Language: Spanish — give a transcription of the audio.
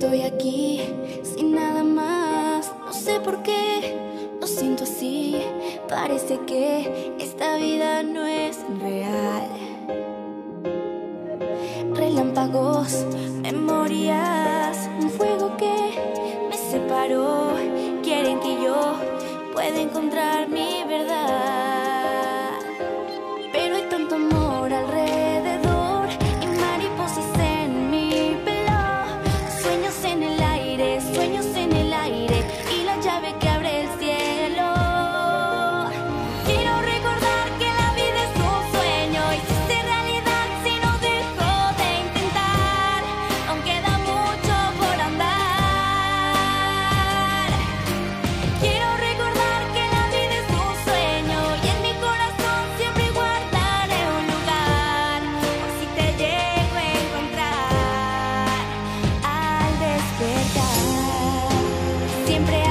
Estoy aquí sin nada más, no sé por qué lo siento así. Parece que esta vida no es real. Relámpagos, memorias, un fuego que me separó. Quieren que yo pueda encontrar mi verdad. Siempre